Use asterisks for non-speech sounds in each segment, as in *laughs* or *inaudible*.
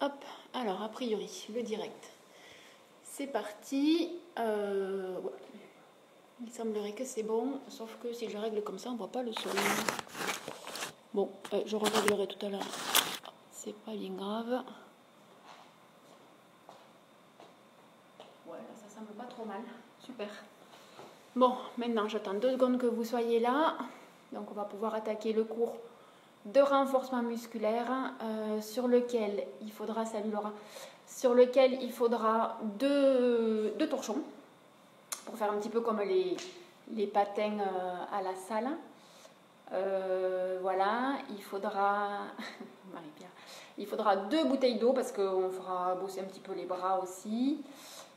Hop, alors a priori, le direct. C'est parti. Euh, ouais. Il semblerait que c'est bon, sauf que si je règle comme ça, on ne voit pas le son. Bon, euh, je réglerai tout à l'heure. C'est pas bien grave. Ouais, là, ça semble pas trop mal. Super. Bon, maintenant, j'attends deux secondes que vous soyez là. Donc, on va pouvoir attaquer le cours de renforcement musculaire euh, sur lequel il faudra, salut Laura, sur lequel il faudra deux, deux torchons pour faire un petit peu comme les, les patins euh, à la salle. Euh, voilà, il faudra, *laughs* il faudra deux bouteilles d'eau parce qu'on fera bosser un petit peu les bras aussi.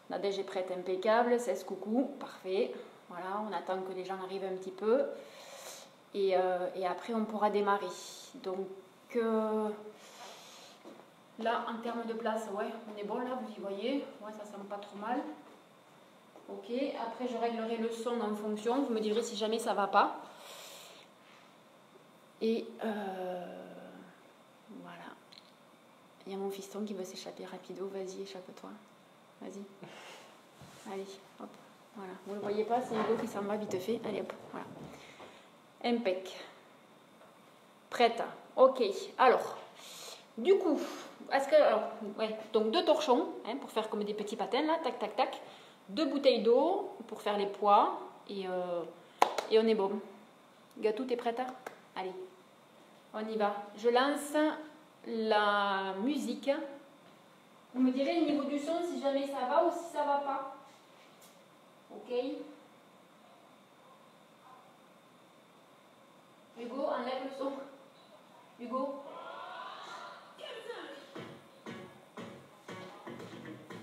Nadège est prête, impeccable, 16 coucou, parfait. Voilà, on attend que les gens arrivent un petit peu. Et, euh, et après, on pourra démarrer. Donc, là, en termes de place, ouais, on est bon là, vous y voyez. Ouais, ça semble pas trop mal. Ok, après je réglerai le son en fonction, vous me direz si jamais ça va pas. Et euh, voilà. Il y a mon fiston qui veut s'échapper rapido, vas-y, échappe-toi. Vas-y. *laughs* Allez, hop. Voilà. Vous ne le voyez pas, c'est Hugo qui s'en va vite fait. Allez hop, voilà. Impec. Prête. Ok. Alors, du coup, est-ce que. Ouais, donc deux torchons, hein, pour faire comme des petits patins là, tac, tac, tac deux bouteilles d'eau pour faire les poids et, euh, et on est bon. Gatou, t'es prête Allez, on y va. Je lance la musique. Vous me direz le niveau du son si jamais ça va ou si ça va pas. Ok Hugo, enlève le son. Hugo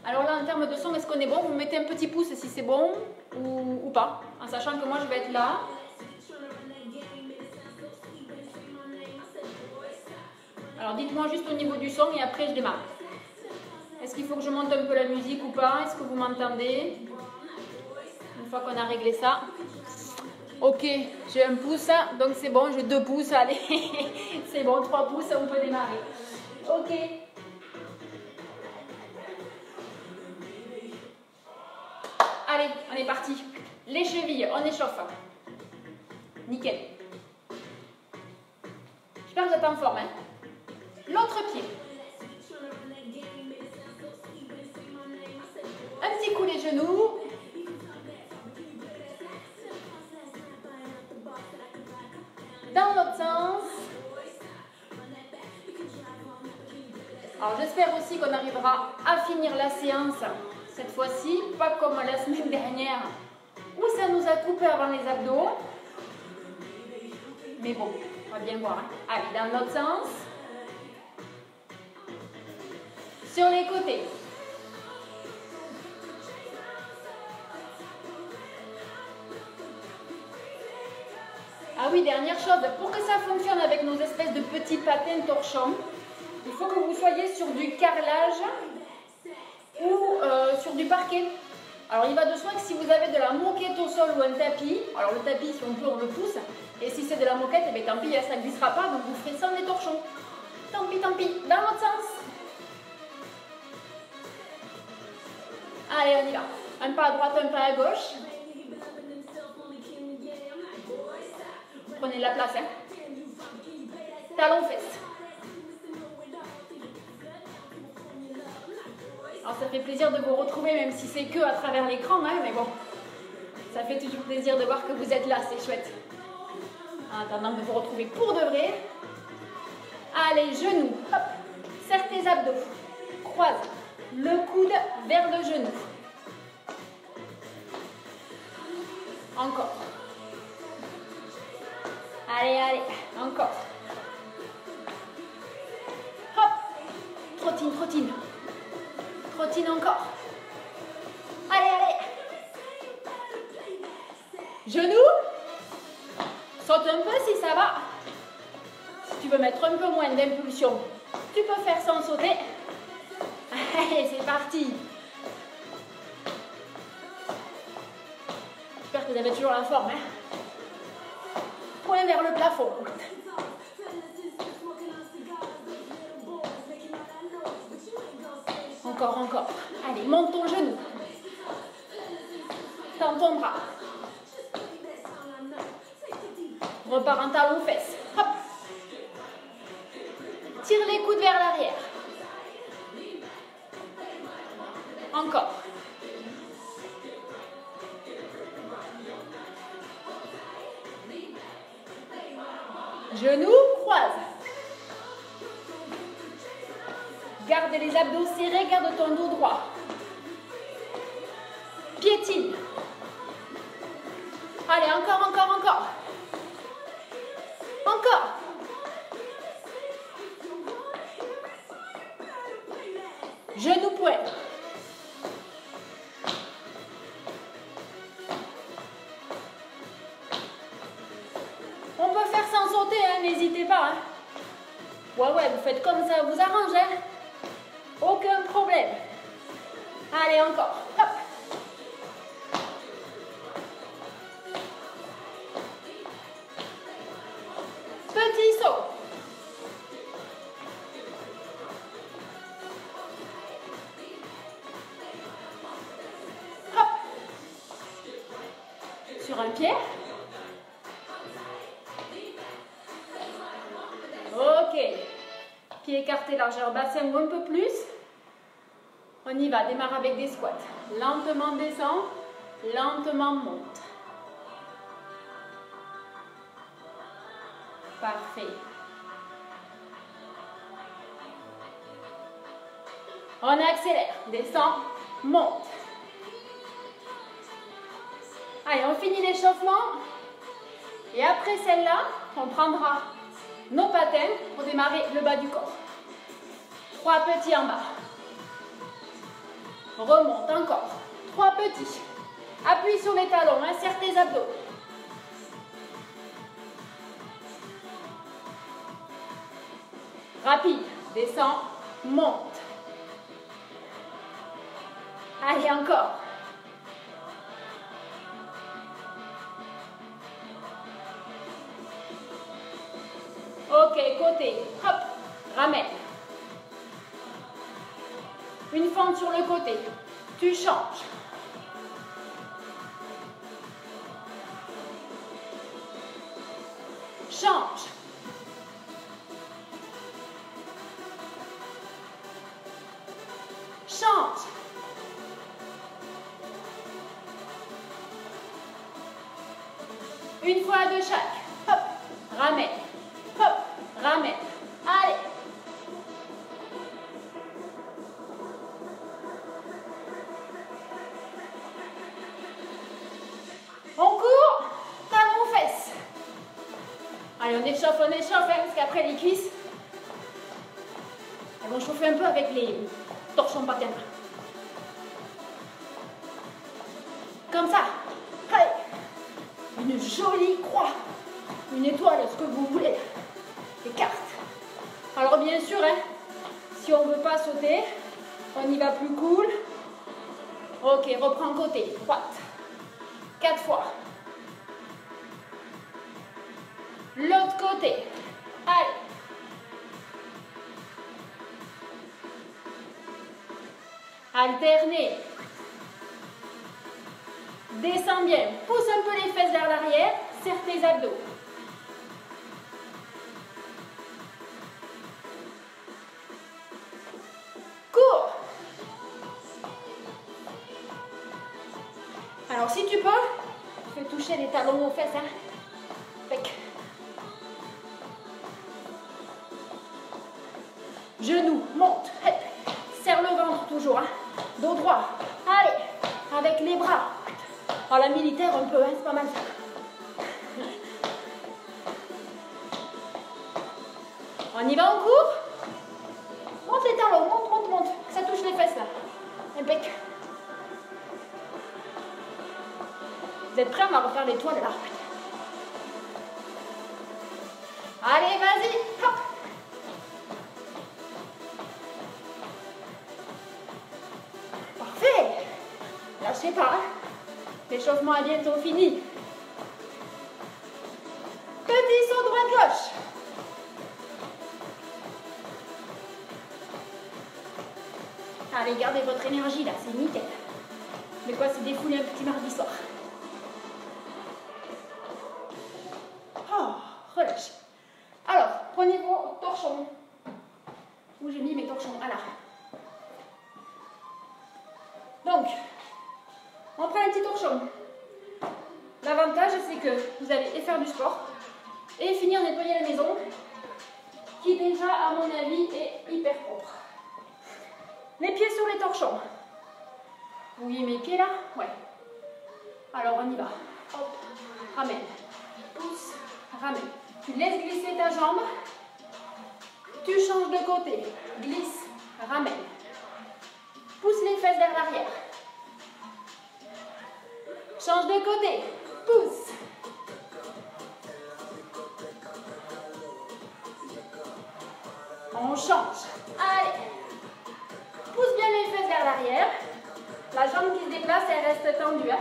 Alors là, en termes de son, est-ce qu'on est bon? Vous mettez un petit pouce si c'est bon ou, pas, en sachant que moi je vais être là. Alors dites-moi juste au niveau du son et après je démarre. Est-ce qu'il faut que je monte un peu la musique ou pas? Est-ce que vous m'entendez? Une fois qu'on a réglé ça. Ok, j'ai un pouce, donc c'est bon, j'ai deux pouces, allez, *laughs* c'est bon, trois pouces, on peut démarrer. Ok, Allez, on est parti. Les chevilles, on échauffe. Nickel. J'espère que vous êtes en forme. Hein. L'autre pied. Un petit coup les genoux. Cette fois-ci, pas comme la semaine dernière où ça nous a coupé avant les abdos. Mais bon, on va bien voir. Hein. Allez, dans l'autre sens. Sur les côtés. Ah oui, dernière chose, pour que ça fonctionne avec nos espèces de petits patins torchons, il faut que vous soyez sur du carrelage ou euh, sur du parquet. Alors il va de soi que si vous avez de la moquette au sol ou un tapis, alors le tapis si on peut on le pousse, et si c'est de la moquette, et eh bien tant pis, ça ne glissera pas, donc vous ferez sans les torchons. Tant pis, tant pis, dans l'autre sens. Allez, on y va. Un pas à droite, un pas à gauche. Prenez de la place, hein. Talon fesse. Alors ça fait plaisir de vous retrouver, même si c'est que à travers l'écran, hein, mais bon, ça fait toujours plaisir de voir que vous êtes là, c'est chouette. En attendant de vous retrouver pour de vrai. Allez, genoux, hop, serre tes abdos, croise le coude vers le genou. Encore. Allez, allez, encore. Hop, trottine, trottine. Trottine encore. Allez, allez. Genoux. Saute un peu si ça va. Si tu veux mettre un peu moins d'impulsion, tu peux faire sans sauter. Allez, c'est parti. J'espère que vous avez toujours la forme. Hein. Point vers le plafond. Encore, encore. Allez, monte ton genou. Tends ton bras. Repars en talon fesse. Hop. Tire les coudes vers l'arrière. Encore. Genoux, croise. Garde les abdos serrés, garde ton dos droit. Piétine. Allez, encore, encore, encore. Encore. Genou pointe. Écarté, largeur bassin ou un peu plus. On y va, démarre avec des squats. Lentement descend, lentement monte. Parfait. On accélère, descend, monte. Allez, on finit l'échauffement. Et après celle-là, on prendra nos patins pour démarrer le bas du corps. Trois petits en bas. Remonte encore. Trois petits. Appuie sur les talons, insère tes abdos. Rapide. Descends, monte. Allez, encore. Ok, côté. Hop, ramène. Une fente sur le côté. Tu changes. Change. Change. Une fois de chaque. Alternez. Descends bien. Pousse un peu les fesses vers l'arrière. Serre tes abdos. Cours. Alors si tu peux, fais toucher les talons aux fesses. Hein. Énergie là, c'est nickel. Mais quoi se défouler un petit mardi soir Oh, relâche. Alors, prenez vos torchons. Où j'ai mis mes torchons? Ah là. Donc, on prend un petit torchon. L'avantage, c'est que vous allez faire du sport et finir nettoyer la maison, qui déjà, à mon avis, est hyper propre. Les pieds sur les torchons. Vous voyez mes pieds là Ouais. Alors on y va. Hop, ramène. Pousse, ramène. Tu laisses glisser ta jambe. Tu changes de côté. Glisse, ramène. Pousse les fesses vers l'arrière. Change de côté. Pousse. On change. Allez. Les fesses vers l'arrière. La jambe qui se déplace, elle reste tendue. Hein.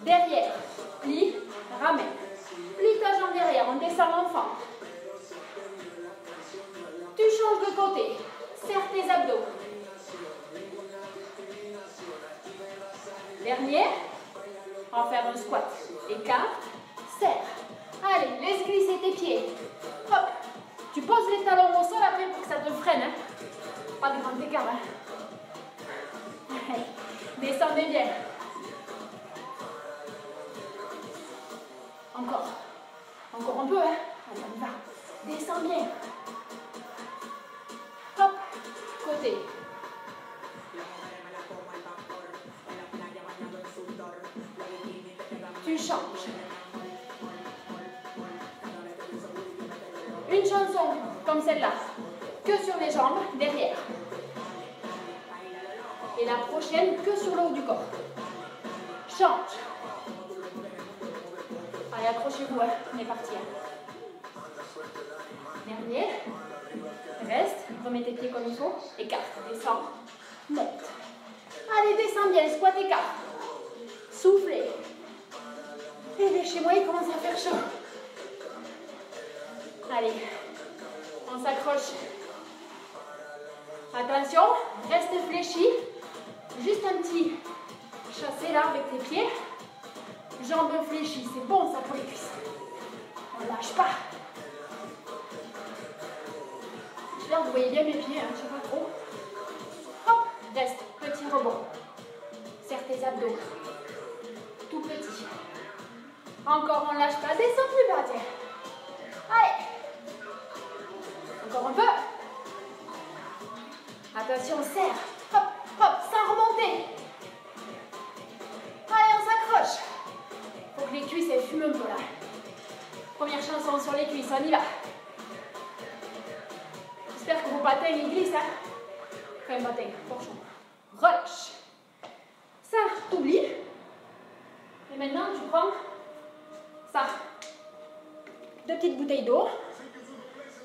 Derrière, plie, ramène. Plie ta jambe derrière, on descend l'enfant. Tu changes de côté. Serre tes abdos. Dernier. Va faire un squat. Écarte, serre. Allez, laisse glisser tes pieds. Hop. Tu poses les talons au sol après pour que ça te freine. Hein. Pas de grand. Hein. Descendez bien. Encore. Encore un peu, hein. Allez, on va. Descends bien. Hop. Côté. Tu changes. Une chanson comme celle-là. Que sur les jambes, derrière. Et la prochaine, que sur le haut du corps. Change. Allez, accrochez-vous, hein. on est parti. Hein. Dernier. Reste, remets tes pieds comme il faut. Écarte, descends, monte. Allez, descends bien, squat, écarte. Soufflez. Et bien, chez moi, il commence à faire chaud. Allez, on s'accroche. Attention, reste fléchi. Juste un petit chassé là avec tes pieds. Jambes fléchies, c'est bon ça pour les cuisses. On lâche pas. J'espère que vous voyez bien mes pieds, hein, je sais pas trop. Hop, reste, petit rebond. Serre tes abdos. Tout petit. Encore, on lâche pas. Descends plus bas, tiens. Allez. Encore un peu. Attention, serre. Cuisses, elles fument un peu là. Première chanson sur les cuisses, on y va. J'espère que vos patins, ils glissent, hein. Enfin, patin, torchon. Relâche. Ça, t'oublies. Et maintenant, tu prends ça. Deux petites bouteilles d'eau.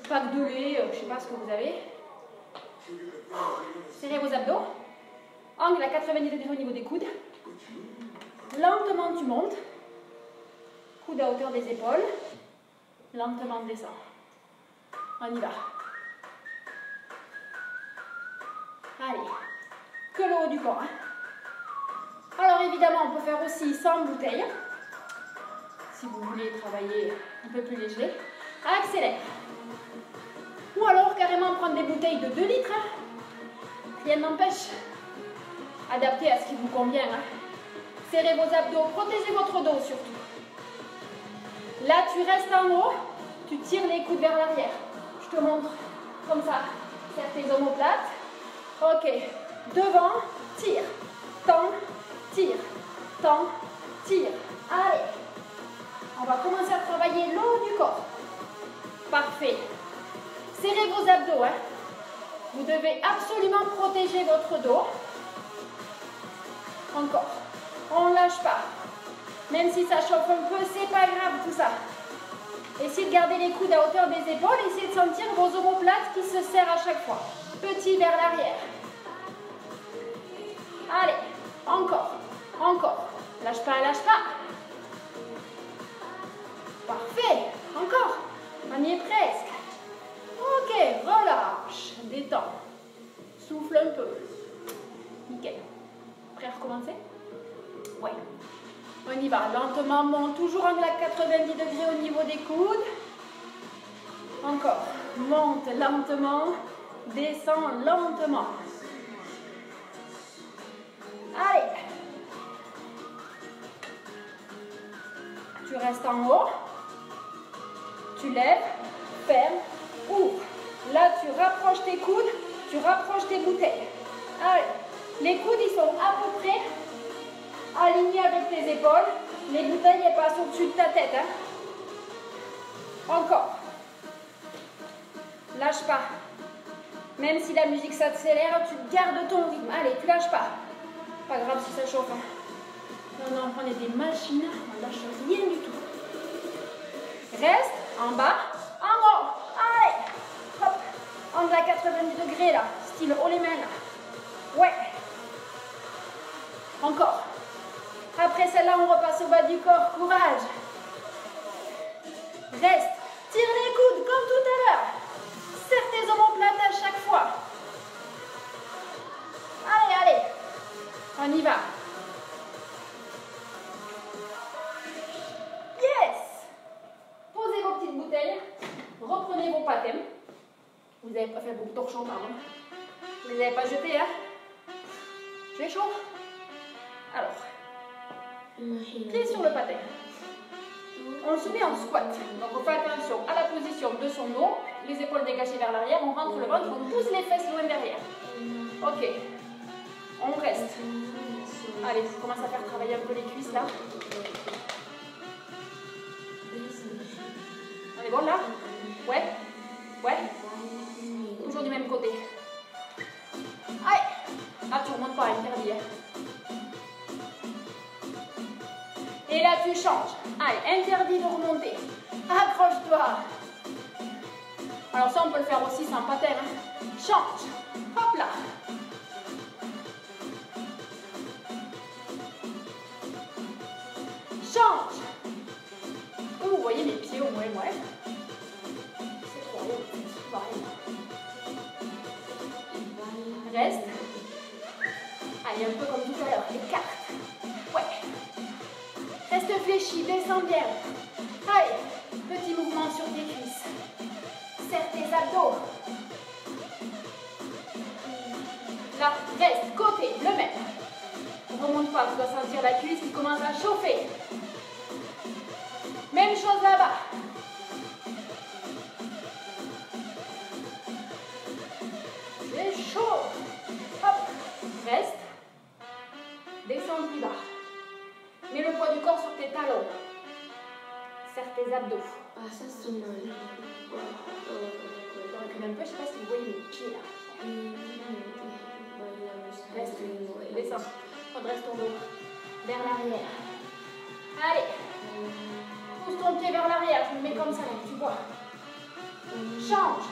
Pack de lait, euh, je sais pas ce que vous avez. Serrez vos abdos. Angle à 90 degrés au niveau des coudes. Lentement, tu montes. Coude à hauteur des épaules. Lentement, descends. On y va. Allez. Que le haut du corps. Hein. Alors évidemment, on peut faire aussi sans bouteille. Si vous voulez travailler un peu plus léger. Accélère. Ou alors carrément prendre des bouteilles de 2 litres. Hein. Rien n'empêche. Adapté à ce qui vous convient. Hein. Serrez vos abdos, protégez votre dos surtout. Là, tu restes en haut, tu tires les coudes vers l'arrière. Je te montre comme ça. Serre tes omoplates. Ok. Devant, tire. Tends, tire. Tends, tire. Allez. On va commencer à travailler le haut du corps. Parfait. Serrez vos abdos. Hein. Vous devez absolument protéger votre dos. Encore. On ne lâche pas. Même si ça chauffe un peu, c'est pas grave tout ça. Essayez de garder les coudes à hauteur des épaules. Essayez de sentir vos omoplates qui se serrent à chaque fois. Petit vers l'arrière. Allez, encore, encore. Lâche pas, lâche pas. Parfait, encore. On y est presque. Ok, relâche, détends. Souffle un peu. Nickel. Prêt à recommencer? Ouais. On y va. Lentement, monte. Toujours à 90 degrés au niveau des coudes. Encore. Monte lentement. Descend lentement. Allez. Tu restes en haut. Tu lèves, ferme, ouvre. Là, tu rapproches tes coudes, tu rapproches tes bouteilles. Allez. Les coudes, ils sont à peu près alignés avec tes épaules. Les bouteilles, elles passent au-dessus de ta tête. Hein. Encore. Lâche pas. Même si la musique s'accélère, tu gardes ton rythme. Allez, tu lâches pas. Pas grave si ça chauffe. Hein. Non, non, on est des machines, on lâche rien du tout. Reste en bas, en haut. Allez, hop, angle à 90 degrés là, style haut les mains Ouais. Encore. Après celle-là, on repasse au bas du corps. Courage. Reste. Tire les coudes comme tout à l'heure. Serre tes omoplates à chaque fois. Allez, allez. On y va. Yes Posez vos petites bouteilles. Reprenez vos patèmes. Vous n'avez pas fait vos torchons, pardon. Vous ne les avez pas jetés, hein J'ai chaud? Alors, pied sur le patin. On se met en squat. Donc on fait attention à la position de son dos, les épaules dégagées vers l'arrière, on rentre le ventre, on pousse les fesses loin derrière. Ok. On reste. Allez, on commence à faire travailler un peu les cuisses là. On est bon là? Ouais Ouais Toujours du même côté. Allez Là tu remontes pas, interdit. Et là tu changes. Allez, interdit de remonter. Accroche-toi. Alors ça on peut le faire aussi sans patin. Hein. Change. Hop là. Change. Oh, vous voyez mes pieds au moins, ouais. C'est trop Reste. Allez, un peu comme tout à l'heure, les cartes. Ouais. Reste fléchi, descends bien. Allez, petit mouvement sur tes cuisses. Serre tes abdos. Là, reste, côté, le même. Remonte pas, tu dois sentir la cuisse qui commence à chauffer. Même chose là-bas. Abdos. Ah, ça c'est mal. Recule un peu, je sais pas si vous voyez mes pieds là. Reste, descends. Redresse ton dos. Vers l'arrière. Allez. Pousse ton pied vers l'arrière, je me mets comme ça, là, tu vois. Change.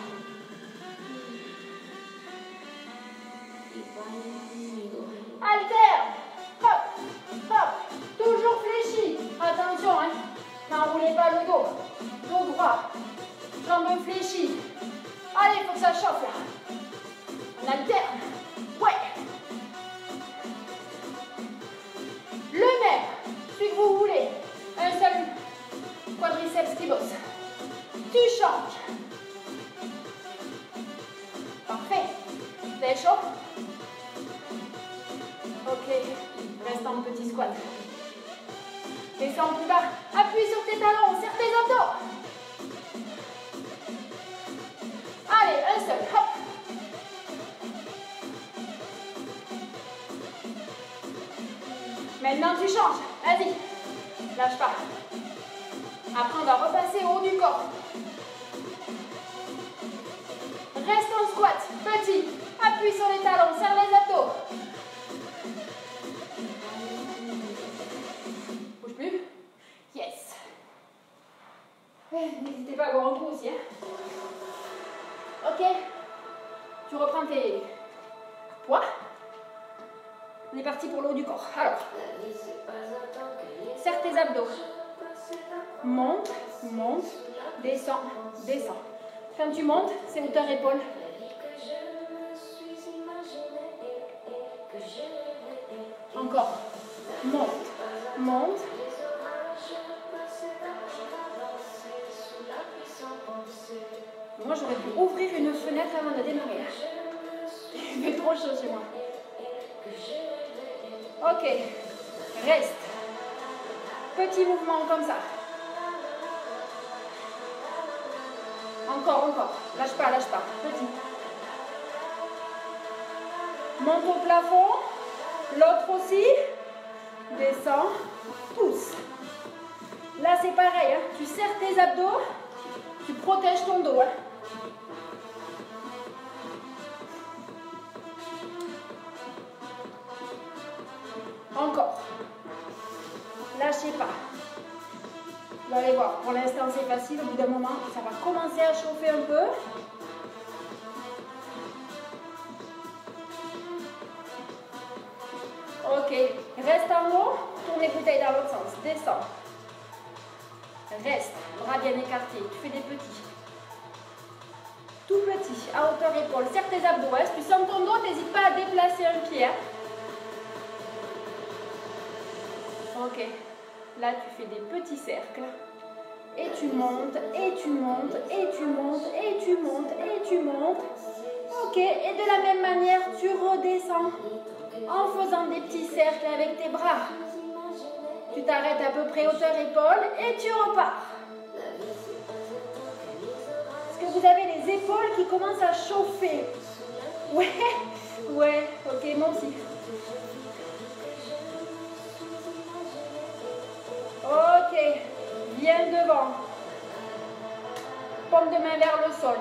Alterne. Hop, hop. Toujours fléchi. Attention, hein. N'enroulez pas le dos. Dos droit. Jambes fléchies. Allez, faut que ça chauffe là. On alterne. Ouais. Le même. Celui que vous voulez. Un seul quadriceps qui bosse. Tu changes. Parfait. Vous chaud? Ok. Reste en petit squat. Descends plus bas. Appuie sur tes talons. Serre tes abdos. Allez, un seul. Hop. Maintenant, tu changes. Vas-y. Lâche pas. Après, on va repasser au haut du corps. Reste en squat. Petit. Appuie sur les talons. Serre les abdos. N'hésitez pas à boire un coup aussi. Hein. Ok. Tu reprends tes poids. On est parti pour le haut du corps. Alors, serre tes abdos. Monte, monte, descends, descends. Quand tu montes, c'est hauteur épaule. Encore. Monte. Monte. Moi, j'aurais pu ouvrir une fenêtre avant de démarrer. Il fait trop chaud chez moi. Ok. Reste. Petit mouvement comme ça. Encore, encore. Lâche pas, lâche pas. Petit. Monte au plafond. L'autre aussi. Descends. Pousse. Là, c'est pareil. Hein. Tu serres tes abdos. Tu protèges ton dos. Hein. Lâchez pas. Vous allez voir, pour l'instant c'est facile, au bout d'un moment ça va commencer à chauffer un peu. Ok, reste en haut, tourne les dans l'autre sens, descends. Reste, bras bien écartés, tu fais des petits. Tout petit, à hauteur épaule, serre tes abdos. Hein. Si tu sens ton dos, n'hésite pas à déplacer un pied. Hein. Ok, là tu fais des petits cercles. Et tu montes, et tu montes, et tu montes, et tu montes, et tu montes. Ok, et de la même manière, tu redescends en faisant des petits cercles avec tes bras. Tu t'arrêtes à peu près hauteur épaule et tu repars. Est-ce que vous avez les épaules qui commencent à chauffer? Ouais, ouais, ok, moi aussi. Devant. Paume de main vers le sol.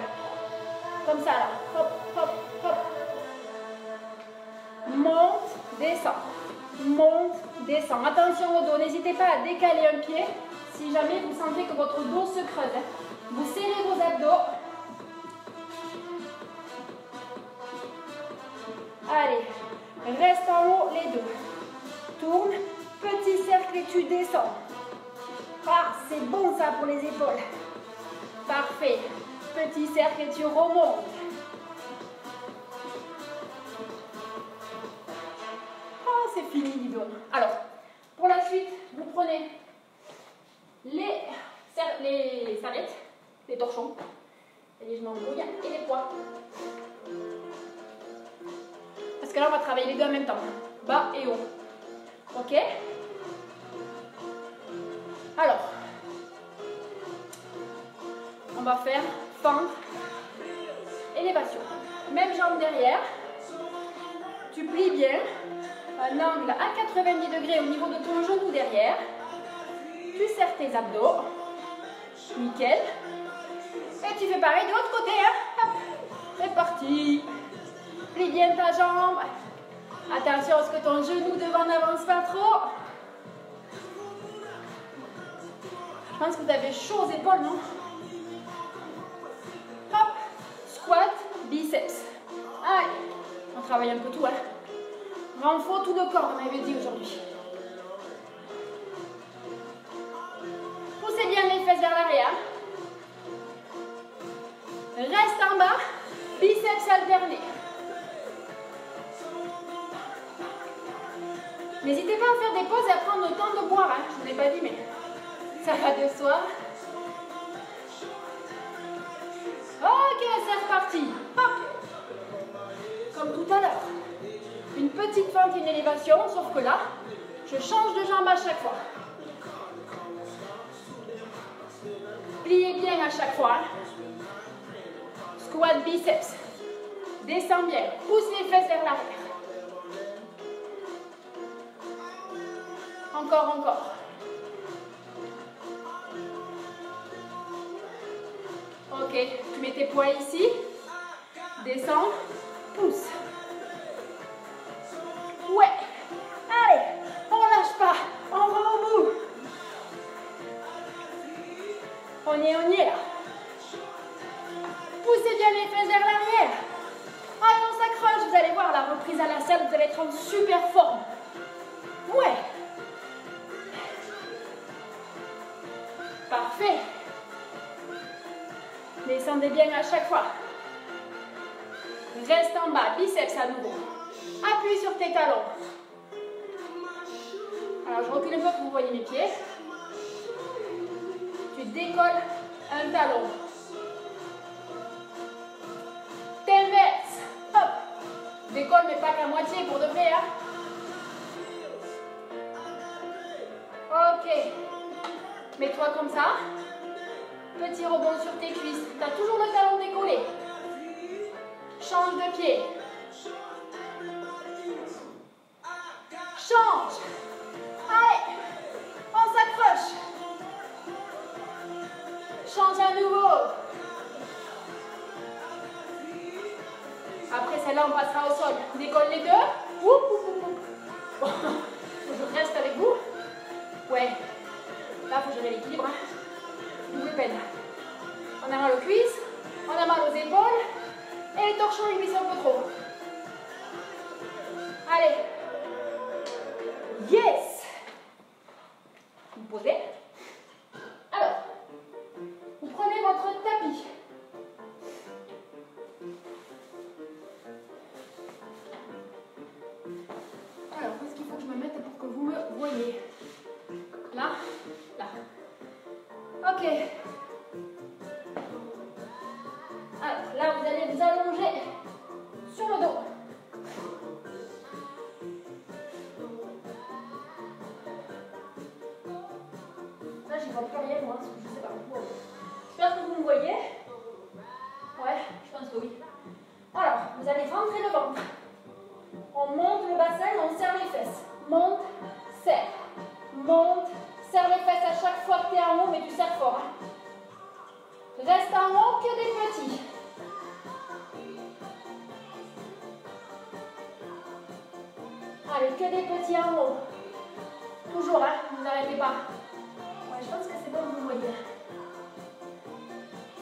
Comme ça là. Hop, hop, hop. Monte, descend. Monte, descend. Attention au dos. N'hésitez pas à décaler un pied si jamais vous sentez que votre dos se creuse. Vous serrez vos abdos. Allez, reste en haut les deux. Tourne, petit cercle et tu descends. Ah, c'est bon ça pour les épaules. Parfait. Petit cercle et tu remontes. Oh, c'est fini, dis Alors, pour la suite, vous prenez les, les sarrettes, les torchons, les genoux et les poids. Parce que là, on va travailler les deux en même temps. Bas et haut. Ok? Alors, on va faire fente, élévation. Même jambe derrière. Tu plies bien. Un angle à 90 degrés au niveau de ton genou derrière. Tu serres tes abdos. Nickel. Et tu fais pareil de l'autre côté. Hein. C'est parti. Plie bien ta jambe. Attention à ce que ton genou devant n'avance pas trop. Je pense que vous avez chaud aux épaules, non Hop, squat, biceps. Allez, on travaille un peu tout, hein. Renfort tout le corps, on avait dit aujourd'hui. Poussez bien les fesses vers l'arrière. Reste en bas, biceps alternés. N'hésitez pas à faire des pauses et à prendre le temps de boire, hein. je ne vous l'ai pas dit, mais ça va de soi. Ok, c'est reparti. Hop. Comme tout à l'heure. Une petite fente, une élévation, sauf que là, je change de jambe à chaque fois. Pliez bien à chaque fois. Squat biceps. Descends bien. Pousse les fesses vers l'arrière. Encore, encore. Tu mets tes poids ici. Descends, pousse. Serre les fesses à chaque fois que tu es en haut, mais tu serres fort. Hein. Reste en haut que des petits. Allez, que des petits en haut. Toujours, hein, vous arrêtez pas. Ouais, je pense que c'est bon, vous voyez.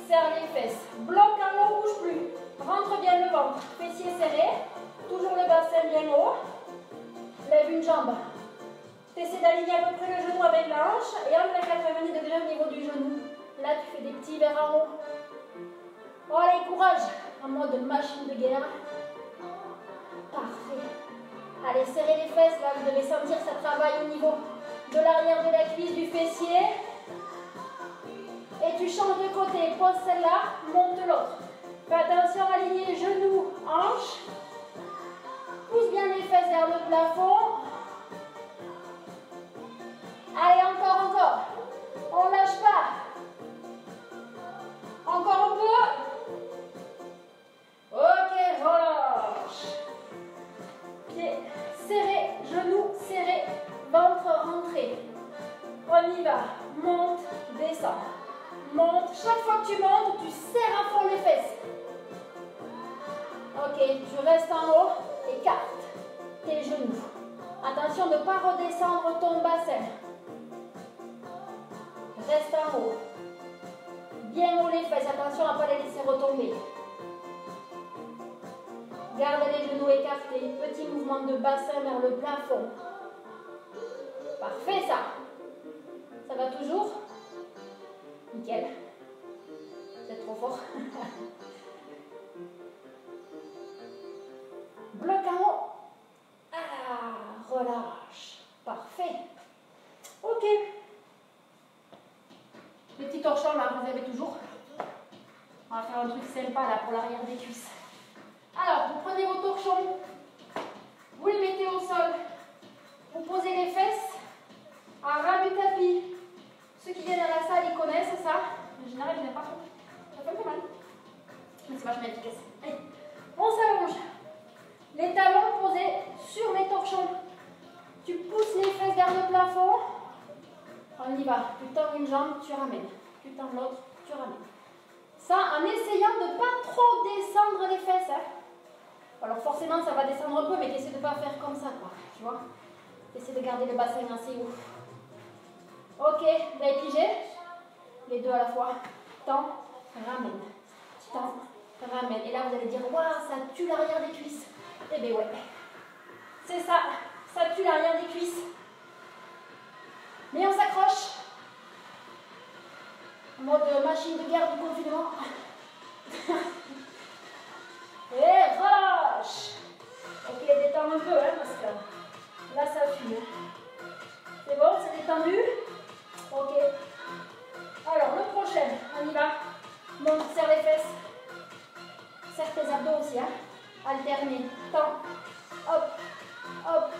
Serre les fesses. Bloc en haut, bouge plus. Rentre bien le ventre. Fessiers serrés. Toujours le bassin bien haut. Lève une jambe. T'essaies d'aligner à peu près le genou avec la hanche et entre les 90 degrés au niveau du genou. Là, tu fais des petits verres en haut. Oh, allez, courage. En mode machine de guerre. Parfait. Allez, serrez les fesses. Là, vous devez sentir ça travaille au niveau de l'arrière de la cuisse, du fessier. Et tu changes de côté. Pose celle-là, monte l'autre. Fais attention à aligner genoux, hanches. Pousse bien les fesses vers le plafond. Allez, encore, encore. On lâche pas. Encore un peu. Ok, relâche. Pieds serrés, genoux serrés, ventre rentré. On y va. Monte, descend. Monte. Chaque fois que tu montes, tu serres à fond les fesses. Ok, tu restes en haut. Écarte tes genoux. Attention de ne pas redescendre ton bassin. Reste en haut. Bien haut les fesses. Attention à ne pas les laisser retomber. Garde les genoux écartés. Petit mouvement de bassin vers le plafond. Parfait ça. Ça va toujours? Nickel. C'est trop fort. *laughs* Bloc en haut. Ah, relâche. Parfait. Ok. Les petits torchons là, vous avez toujours. On va faire un truc sympa là pour l'arrière des cuisses. Alors, vous prenez vos torchons, vous les mettez au sol, vous posez les fesses à ras du tapis. Ceux qui viennent à la salle, ils connaissent ça. En général, je n'ai pas trop. Ça fait un peu mal. Mais c'est vachement efficace. Allez, on s'allonge. Les talons posés sur mes torchons. Tu pousses les fesses vers le plafond. On y va. Tu tends une jambe, tu ramènes. Tu tends l'autre, tu ramènes. Ça en essayant de ne pas trop descendre les fesses. Hein. Alors forcément, ça va descendre un peu, mais essaie de ne pas faire comme ça, quoi. Tu vois? Essaie de garder le bassin assez haut. Ok, vous avez Les deux à la fois. Tends, ramène. Tends, ramène. Et là, vous allez dire, waouh, ça tue l'arrière des cuisses. Eh bien ouais. C'est ça, ça tue l'arrière des cuisses. Mais on s'accroche. Mode machine de guerre du confinement. *laughs* Et relâche. Ok, détends un peu, hein, parce que là, ça fume. détendu Ok. Alors, le prochain, on y va. Monte, serre les fesses. Serre tes abdos aussi, hein. Alterner. Temps. Hop, hop,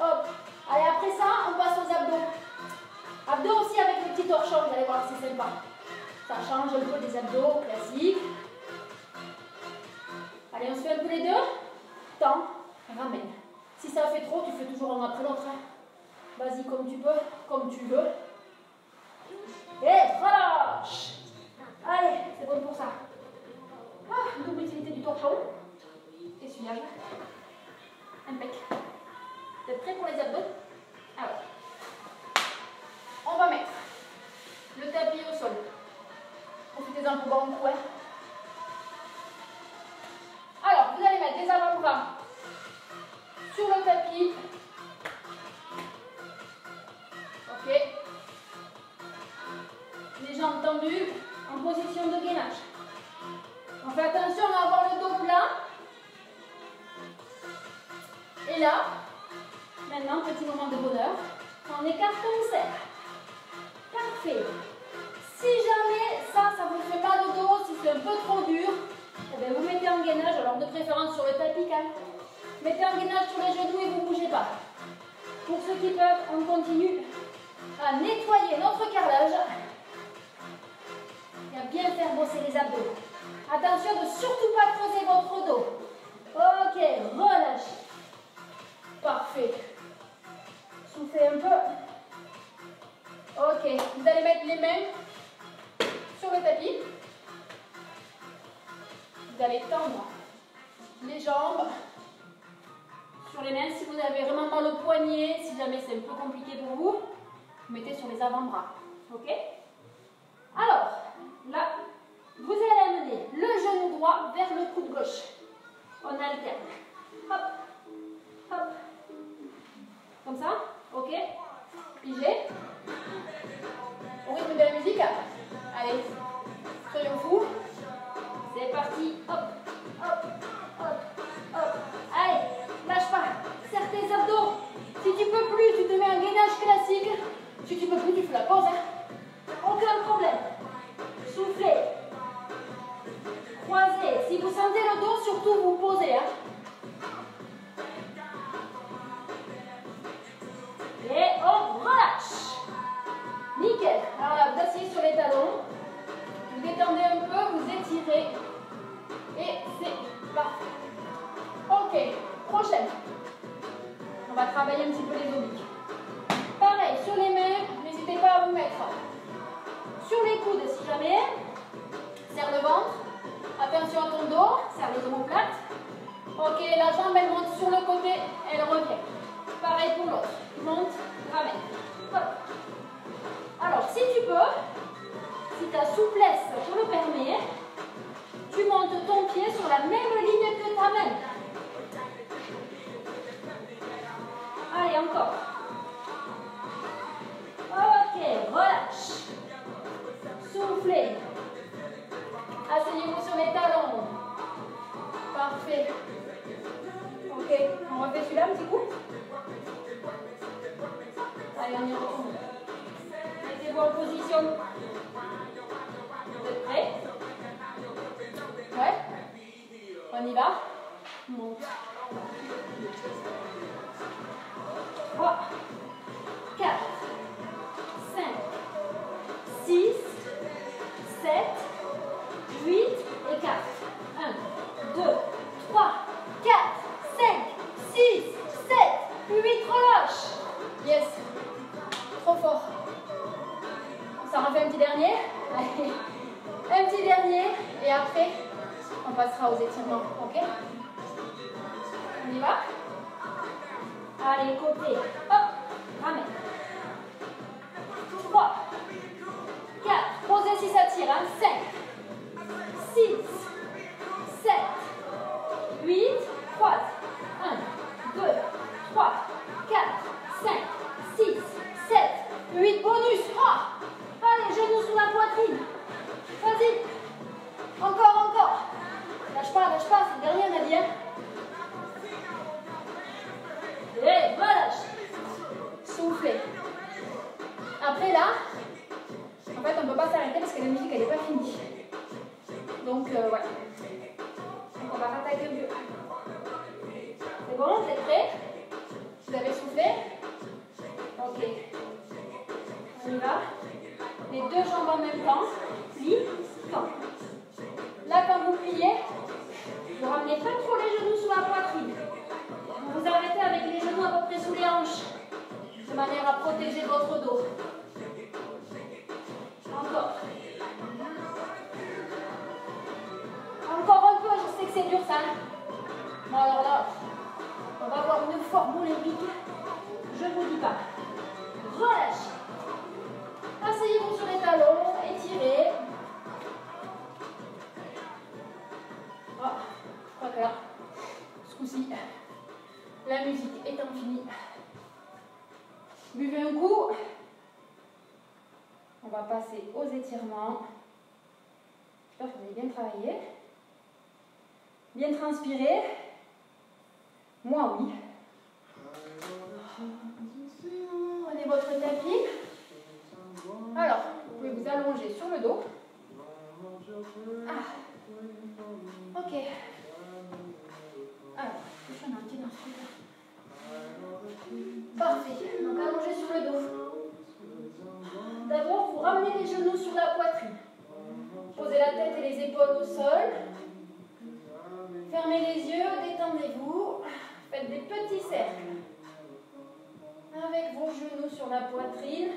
hop. Allez, après ça, on passe aux abdos. Abdos aussi avec les petits torchons, vous allez voir, c'est sympa. Ça change un peu des abdos classiques. Allez, on se fait un peu les deux. Temps, ramène. Si ça fait trop, tu fais toujours un après l'autre. Hein. Vas-y comme tu peux, comme tu veux. Et relâche. Allez, c'est bon pour ça. Ah, double utilité du torchon. Essuyage. Impec. Vous êtes prêts pour les abdos? Les jambes sur les mains. Si vous avez vraiment mal au poignet, si jamais c'est un peu compliqué pour vous, vous mettez sur les avant-bras. Ok? Alors, là, vous allez amener le genou droit vers le coude gauche. On alterne. Hop, hop. Comme ça? Ok? Pigé. Au rythme de la musique? Allez, soyons fous. C'est parti. Hop, hop, hop, hop. Allez, lâche pas. Serre tes abdos. Si tu peux plus, tu te mets un gainage classique. Si tu peux plus, tu fais la pause. Hein. Aucun problème. Soufflez. Croisez. Si vous sentez le dos, surtout vous posez. Hein. Et on relâche. Nickel. Alors là, vous asseyez sur les talons. Vous détendez un peu, vous étirez. Et c'est parfait. Ok, prochaine. On va travailler un petit peu les obliques. Pareil, sur les mains, n'hésitez pas à vous mettre sur les coudes si jamais. Serre le ventre. Attention à ton dos, serre les omoplates. Ok, la jambe elle monte sur le côté, elle revient. Pareil pour l'autre. Monte, ramène. Hop. Alors, si tu peux, si ta souplesse te le permet, tu montes ton pied sur la même ligne que ta main. Allez, encore. Ok, relâche. Soufflez. Asseyez-vous sur les talons. Parfait. Ok, on refait celui-là un petit coup. Allez, on y retourne. Mettez-vous en position. Vous êtes prêts? On y va Monte. 3, 4, 5, 6, 7, 8 et 4. 1, 2, 3, 4, 5, 6, 7, 8, relâche. Yes. Trop fort. Ça en fait un petit dernier. Allez. Un petit dernier. Et après, on passera aux étirements. Ok On y va Allez, côté. Hop. Ramène. 3, 4. Posez si ça tire. Hein. 5, 6, 7, 8. Croise. 1, 2, 3, lâche pas, c'est le dernier Nadia. Hein. Et eh, relâche. Soufflez. Après là, en fait on ne peut pas s'arrêter parce que la musique elle n'est pas finie. Donc euh, voilà. Donc on va rattaquer le peu. C'est bon, vous êtes prêts? Vous avez soufflé? Ok. On y va. Les deux jambes en même temps. Puis, quand. Là, quand vous pliez, vous ramenez pas trop les genoux sous la poitrine. Vous vous arrêtez avec les genoux à peu près sous les hanches, de manière à protéger votre dos. Encore. Encore un peu, je sais que c'est dur ça. Bon alors là, on va avoir une forme olympique. Étirements. J'espère que vous avez bien travaillé. Bien transpiré. Moi, oui. Des petits cercles. Avec vos genoux sur la poitrine,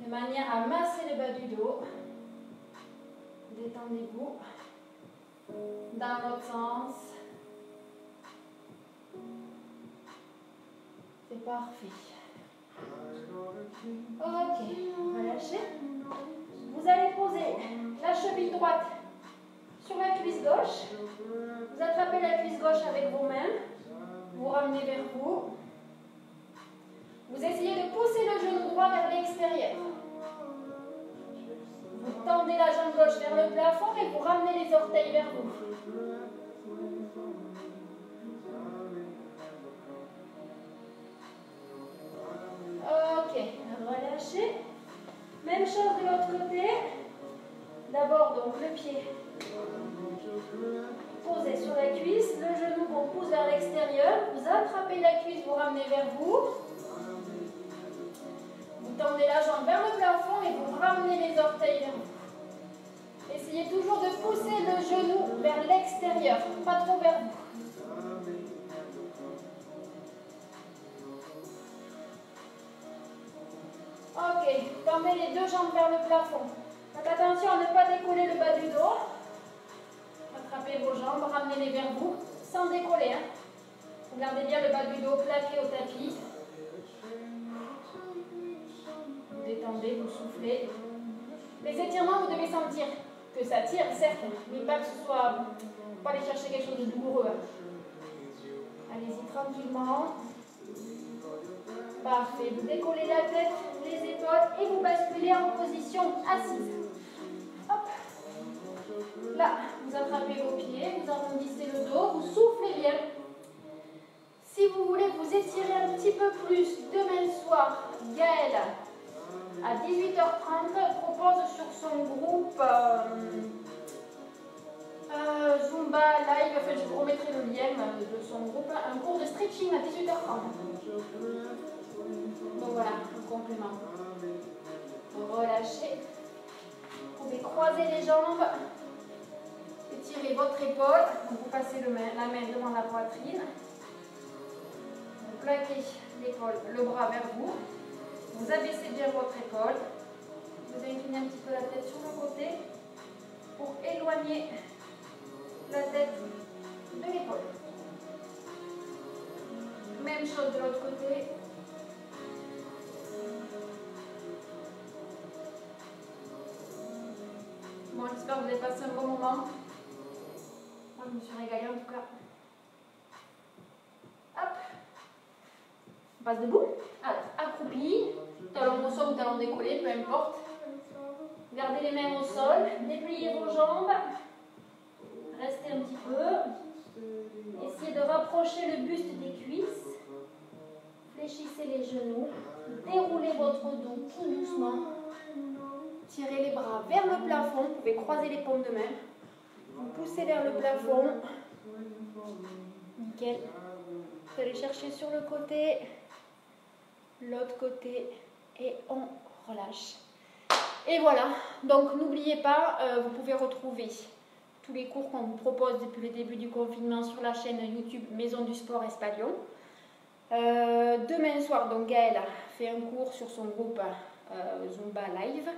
de manière à masser le bas du dos. Détendez-vous. Dans l'autre sens. C'est parfait. Ok, relâchez. Vous allez poser la cheville droite sur la cuisse gauche. Vous attrapez la cuisse gauche avec vos mains. Vous ramenez vers vous. Vous essayez de pousser le genou droit vers l'extérieur. Vous tendez la jambe gauche vers le plafond et vous ramenez les orteils vers vous. Ok, relâchez. Même chose de l'autre côté. D'abord donc le pied posé sur la cuisse, le genou qu'on pousse vers l'extérieur. Vous attrapez la cuisse, vous ramenez vers vous. Vous tendez la jambe vers le plafond et vous ramenez les orteils vers vous. Essayez toujours de pousser le genou vers l'extérieur, pas trop vers vous. Ok, tendez les deux jambes vers le plafond. Faites attention à ne pas décoller le bas du dos. Attrapez vos jambes, ramenez-les vers vous, sans décoller. Hein. Regardez bien le bas du dos plaqué au tapis. Vous détendez, vous soufflez. Les étirements, vous devez sentir que ça tire, certes, mais pas que ce soit... pas aller chercher quelque chose de douloureux. Hein. Allez-y tranquillement. Parfait. Vous décollez la tête, les épaules et vous basculez en position assise. Hop. Là, vous attrapez vos pieds, vous arrondissez le dos, vous soufflez bien. Si vous voulez vous étirer un petit peu plus demain soir, Gaëlle, à 18h30, propose sur son groupe euh, euh, Zumba Live, enfin je vous remettrai le lien de son groupe, un cours de stretching à 18h30. Donc voilà, un complément. Relâchez. Vous pouvez croiser les jambes. Étirez votre épaule. vous passez la main devant la poitrine. Vous plaquez l'épaule, le bras vers vous. Vous abaissez bien votre épaule. Vous inclinez un petit peu la tête sur le côté pour éloigner la tête de l'épaule. Même chose de l'autre côté. Bon, j'espère que vous avez passé un bon moment. Je me suis régalée en tout cas. Hop. On passe debout. Alors, accroupi, talon au sol ou talon décollé, peu importe. Gardez les mains au sol, dépliez vos jambes. Restez un petit peu. Essayez de rapprocher le buste des cuisses. Fléchissez les genoux. Déroulez votre dos tout doucement. Tirez les bras vers le plafond. Vous pouvez croiser les paumes de main. Poussez vers le plafond. Nickel. Vous allez chercher sur le côté, l'autre côté et on relâche. Et voilà, donc n'oubliez pas, euh, vous pouvez retrouver tous les cours qu'on vous propose depuis le début du confinement sur la chaîne YouTube Maison du Sport Espalion. Euh, demain soir, donc Gaëlle fait un cours sur son groupe euh, Zumba Live.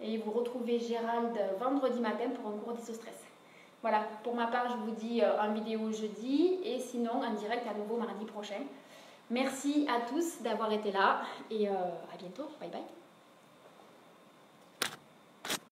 Et vous retrouvez Gérald vendredi matin pour un cours d'isostress. Voilà, pour ma part, je vous dis en vidéo jeudi et sinon en direct à nouveau mardi prochain. Merci à tous d'avoir été là et à bientôt. Bye bye.